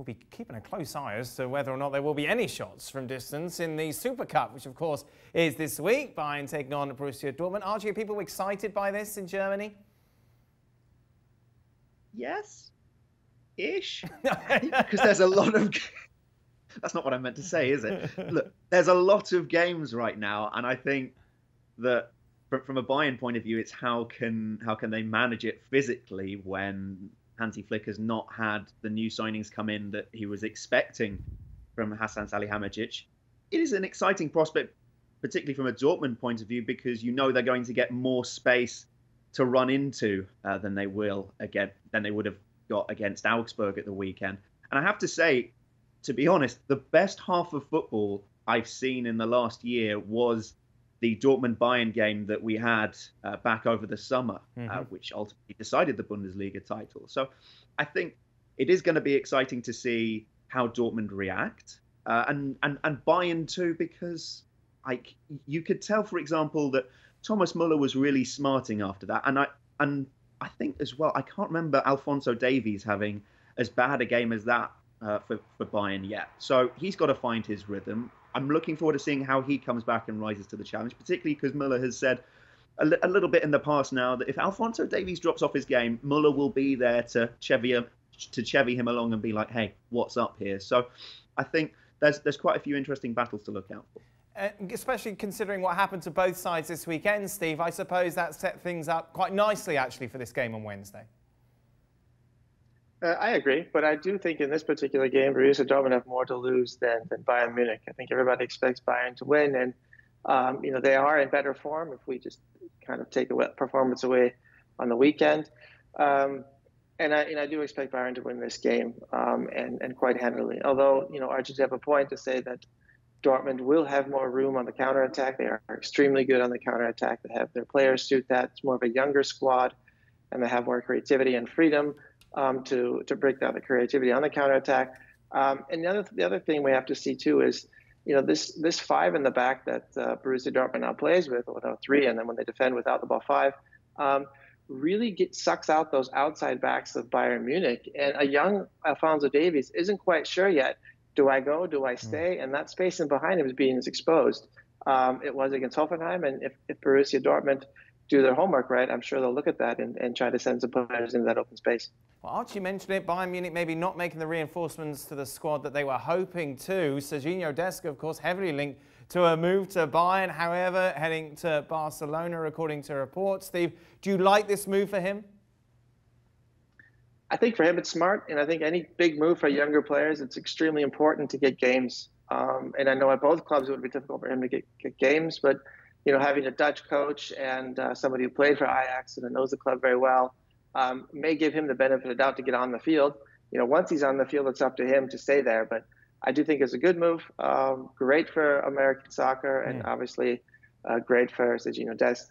We'll be keeping a close eye as to whether or not there will be any shots from distance in the Super Cup, which of course is this week. Bayern taking on Borussia Dortmund. Archie, are people excited by this in Germany? Yes, ish. because there's a lot of. That's not what I meant to say, is it? Look, there's a lot of games right now, and I think that from a Bayern point of view, it's how can how can they manage it physically when Hansi Flick has not had the new signings come in that he was expecting from Hassan Salihamidzic. It is an exciting prospect, particularly from a Dortmund point of view, because you know they're going to get more space to run into uh, than they will again than they would have got against Augsburg at the weekend. And I have to say, to be honest, the best half of football I've seen in the last year was the Dortmund Bayern game that we had uh, back over the summer, uh, mm-hmm. uh, which ultimately decided the Bundesliga title. So I think it is going to be exciting to see how Dortmund react, uh, and and and Bayern too, because like you could tell, for example, that Thomas Muller was really smarting after that, and I and I think as well, I can't remember Alphonso Davies having as bad a game as that uh, for for Bayern yet. So he's got to find his rhythm. I'm looking forward to seeing how he comes back and rises to the challenge, particularly because Muller has said a, li- a, little bit in the past now that if Alphonso Davies drops off his game, Muller will be there to chevy him, to chevy him along and be like, "Hey, what's up here?" So I think there's there's quite a few interesting battles to look out for. Uh, especially considering what happened to both sides this weekend, Steve, I suppose that set things up quite nicely actually for this game on Wednesday. Uh, I agree, but I do think in this particular game, Borussia Dortmund have more to lose than, than Bayern Munich. I think everybody expects Bayern to win, and um, you know they are in better form if we just kind of take a performance away on the weekend. Um, and I, and I do expect Bayern to win this game, um, and and quite handily. Although you know Archie have a point to say that Dortmund will have more room on the counter attack. They are extremely good on the counter attack. They have their players suit that. It's more of a younger squad, and they have more creativity and freedom um, to to break down the creativity on the counterattack. Um, and the other the other thing we have to see too is, you know, this this five in the back that uh, Borussia Dortmund now plays with, without three, and then when they defend without the ball five, um, really get, sucks out those outside backs of Bayern Munich. And a young Alphonso Davies isn't quite sure yet. Do I go? Do I hmm. stay? And that space in behind him is being exposed. Um, it was against Hoffenheim, and if, if Borussia Dortmund do their homework right, I'm sure they'll look at that and, and try to send some players into that open space. Well, Archie mentioned it, Bayern Munich maybe not making the reinforcements to the squad that they were hoping to. Sergiño Dest, of course, heavily linked to a move to Bayern, however, heading to Barcelona, according to reports. Steve, do you like this move for him? I think for him it's smart, and I think any big move for younger players, it's extremely important to get games. Um, and I know at both clubs it would be difficult for him to get, get games, but you know, having a Dutch coach and uh, somebody who played for Ajax and knows the club very well um, may give him the benefit of the doubt to get on the field. You know, once he's on the field, it's up to him to stay there. But I do think it's a good move. Um, great for American soccer, and obviously uh, great for Sergiño Dest.